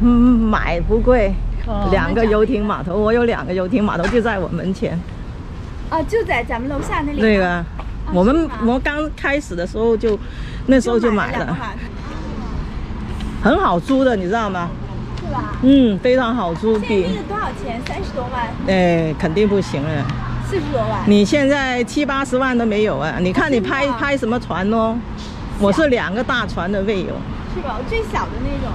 嗯，买不贵，两个游艇码头，我有两个游艇码头就在我门前。啊，就在咱们楼下那里。那个，我们我刚开始的时候就，那时候就买了，很好租的，你知道吗？是吧？嗯，非常好租。现在多少钱？三十多万。哎，肯定不行啊。四十多万。你现在七八十万都没有啊？你看你拍拍什么船哦？我是两个大船的位友。是吧？最小的那种。